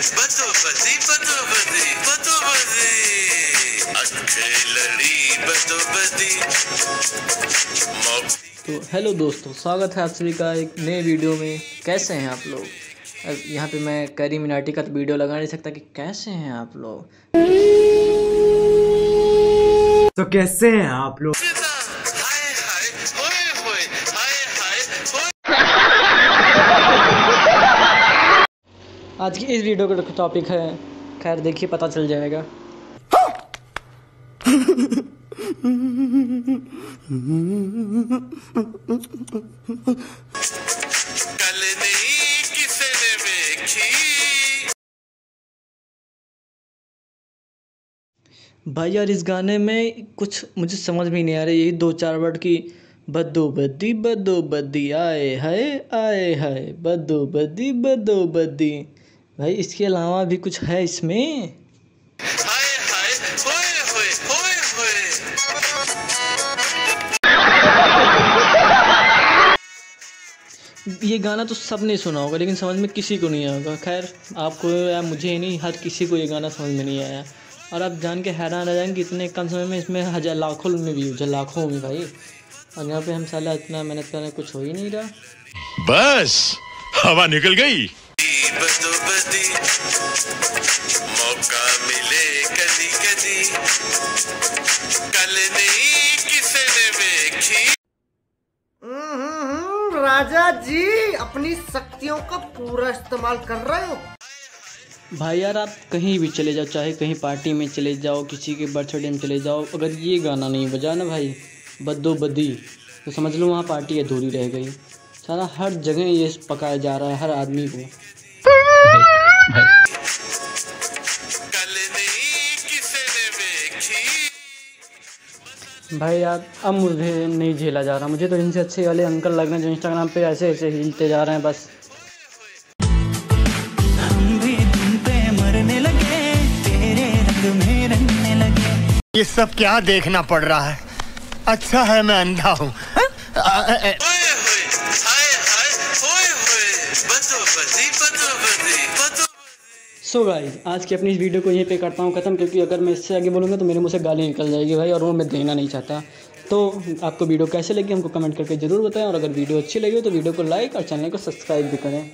बदो बदी बदो बदी बदो बदी अखे लड़ी बदो बदी तो हेलो दोस्तों स्वागत है आप सभी का एक नए वीडियो में। कैसे हैं आप लोग? अब यहाँ पे मैं करी मिनाटी का तो वीडियो लगा नहीं सकता कि कैसे हैं आप लोग? तो कैसे हैं आप लोग? आज की इस वीडियो का टॉपिक है। खैर देखिए पता चल जाएगा। भाई यार इस गाने में कुछ मुझे समझ में नहीं आ रहा। यही दो चार वर्ड की बदो बदी बदो बदी आए हाय आए हाय बदो बदी बदो बदी। भाई इसके अलावा भी कुछ है इसमें? हाय हाय होए होए होए होए। ये गाना तो सबने सुना होगा लेकिन समझ में किसी को नहीं आएगा खैर आपको या मुझे ही नहीं हर किसी को ये गाना समझ में नहीं आया। और आप जान के हैरान रह जाएँगे कि इतने कम समय में इसमें हज़ार लाखों में व्यूज़ है लाखों में भाई। और यहाँ पे हम साला इतना मेहनत कर रहे हैं कुछ हो ही नहीं रहा। बस हवा निकल गई। बदो बदी मौका मिले कदी कदी। कल नहीं किसी ने देखी। हम्म, राजा जी अपनी शक्तियों का पूरा इस्तेमाल कर रहे हो? भाई यार आप कहीं भी चले जाओ चाहे कहीं पार्टी में चले जाओ किसी के बर्थडे में चले जाओ अगर ये गाना नहीं बजा ना भाई बद्दो बदी तो समझ लो वहाँ पार्टी अधूरी रह गई। सारा हर जगह ये पकाया जा रहा है हर आदमी को। कल नहीं किसी ने देखी भाई यार अब मुझे नहीं झेला जा रहा। मुझे तो इनसे अच्छे वाले अंकल लग रहे हैं जो इंस्टाग्राम पे ऐसे ऐसे हिलते जा रहे हैं बस। ये सब क्या देखना पड़ रहा है? अच्छा है मैं अंधा हूँ। होए होए हाय so सो गाइस आज की अपनी इस वीडियो को यहीं पे करता हूँ ख़त्म, क्योंकि अगर मैं इससे आगे बोलूँगा तो मेरे मुँह से गाली निकल जाएगी भाई, और वो मैं देना नहीं चाहता। तो आपको वीडियो कैसे लगी, हमको कमेंट करके ज़रूर बताएँ, और अगर वीडियो अच्छी लगी हो तो वीडियो को लाइक और चैनल को सब्सक्राइब भी करें।